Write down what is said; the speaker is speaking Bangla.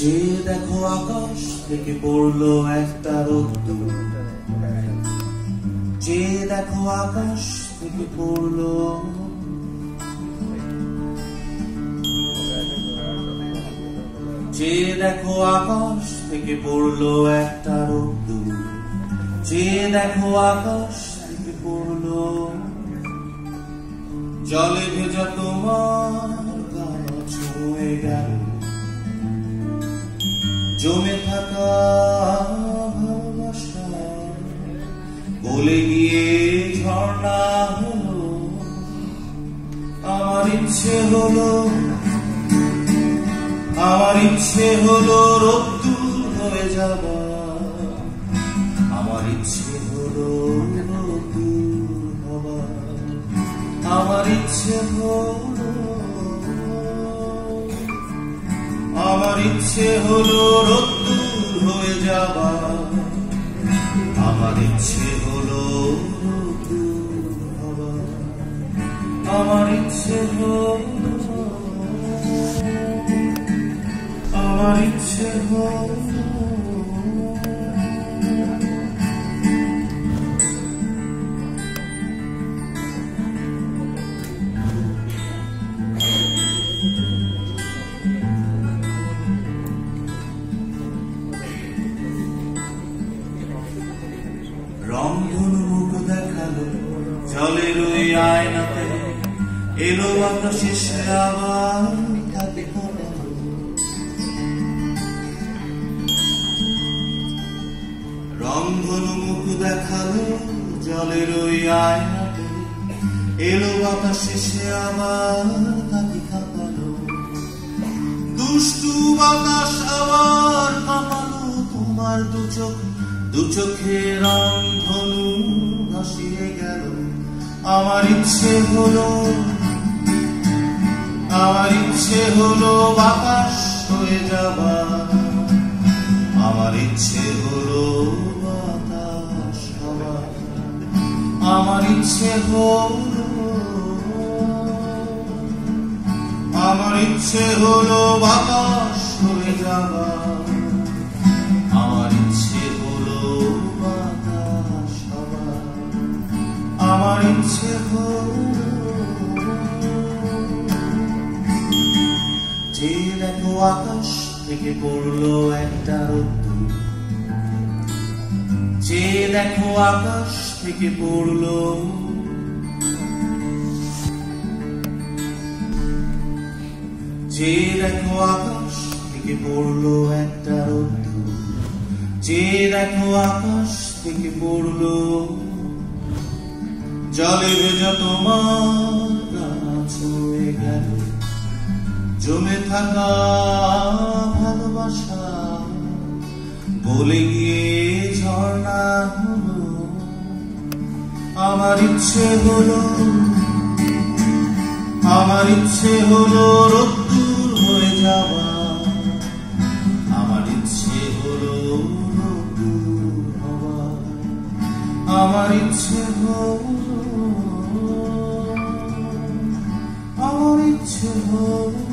যে দেখো আকাশ থেকে পড়ল একটা রোদ্দুর। যে দেখো আকাশ থেকে পড়ল যে দেখো আকাশ থেকে পড়ল একটা রোদ্দুর। যে দেখো আকাশ থেকে পড়ল জলে ভেজা তোমার গা ছুঁয়ে গেল। জমে থাকা ভালোবাসা। বলে গিয়ে ঝর্ণা হলো। আমার ইচ্ছে হলো, আমার ইচ্ছে হলো রোদ্দুর হয়ে যাবা আমার ইচ্ছে হলো রোদ্দুর হবা আমার ইচ্ছে হলো আমার ইচ্ছে হলো রোদ্দুর হয়ে যাবা আমার ইচ্ছে হলো আমার ইচ্ছে হলো আমার ইচ্ছে হলো রংধনু মুখ দেখাল। জলের ওই আয়নাতে এলো আকাশে আবার কাটালো মুখ দেখাল, জলের ওই আয়নাতে এলো বাতাসে সে আবার তাকে কাটালো দুষ্টু বাতাস আবার কাঁপালো, তোমার দু চোখ, দু চোখে রংধনু ভাসিয়ে গেল। আমার ইচ্ছে হলো, আমার ইচ্ছে হলো বাতাস হয়ে আমার ইচ্ছে হলো বাতাস হওয়া। আমার ইচ্ছে হলো, আমার ইচ্ছে হলো বাতাস হয়ে যাবা যে দেখো আকাশ থেকে পড়ল একটা রোদ্দুর যে দেখো আকাশ থেকে পড়ল যে দেখো আকাশ থেকে পড়ল একটা রোদ্দুর যে দেখো আকাশ থেকে পড়ল জলে ভেজা তোমার গা ছুঁয়ে গেল। জমে থাকা ভালোবাসা বলে গিয়ে ঝর্ণা হলো। আমার ইচ্ছে হলো, আমার ইচ্ছে হলো রোদ্দুর হয়ে যাওয়া। আমার ইচ্ছে হলো রোদ্দুর আমার ইচ্ছে হলো আমার ইচ্ছে হলো